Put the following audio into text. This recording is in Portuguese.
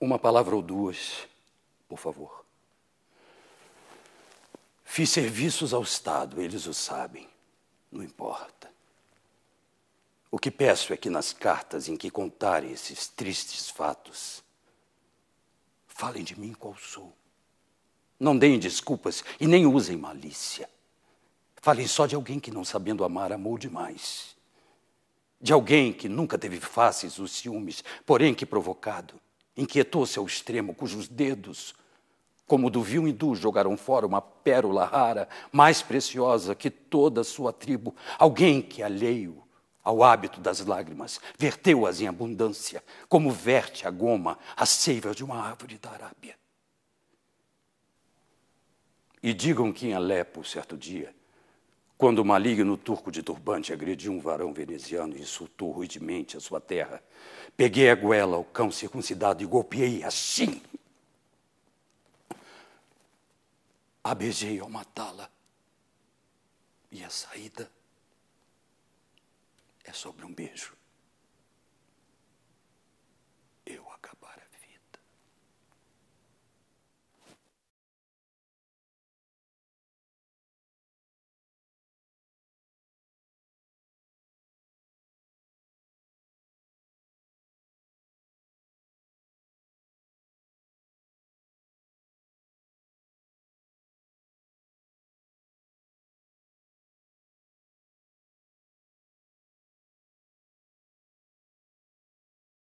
Uma palavra ou duas, por favor. Fiz serviços ao Estado, eles o sabem. Não importa. O que peço é que nas cartas em que contarem esses tristes fatos, falem de mim qual sou. Não deem desculpas e nem usem malícia. Falem só de alguém que, não sabendo amar, amou demais. De alguém que nunca teve faces os ciúmes, porém que provocado, inquietou-se ao extremo, cujos dedos, como do vil hindu, jogaram fora uma pérola rara, mais preciosa que toda a sua tribo. Alguém que, alheio ao hábito das lágrimas, verteu-as em abundância, como verte a goma a seiva de uma árvore da Arábia. E digam que em Alepo, certo dia, quando o maligno turco de turbante agrediu um varão veneziano e insultou ruidamente a sua terra, peguei a goela ao cão circuncidado e golpeei assim. A beijei ao matá-la. E a saída é sobre um beijo.